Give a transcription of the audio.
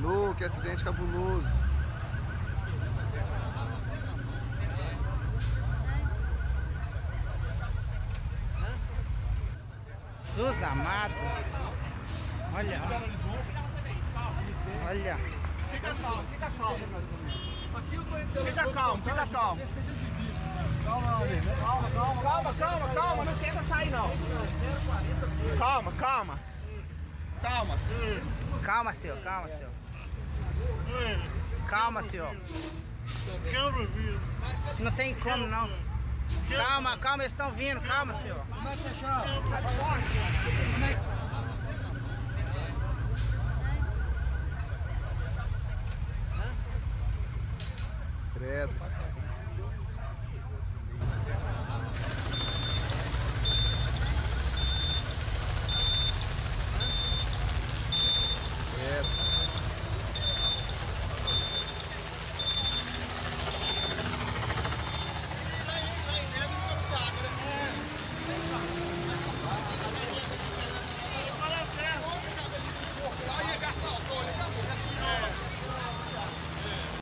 Lu, que acidente cabuloso. Jesus amado. Olha. Olha. Fica calmo, fica calmo. Aqui eu tô entrando. Fica calmo, fica calmo. Calma, calma, calma, calma, calma, calma, não tenta sair não. Calma, calma. Calma. Calma, senhor. Calma, senhor. Calma, senhor. Não tem como, não. Calma, calma, eles estão vindo. Calma, senhor. Credo.